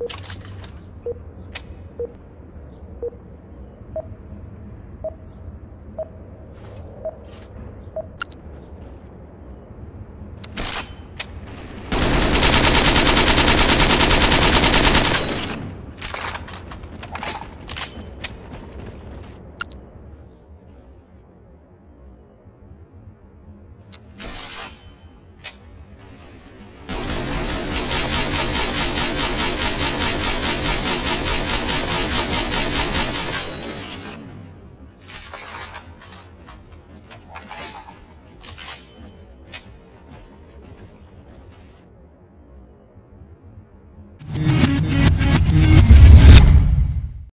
you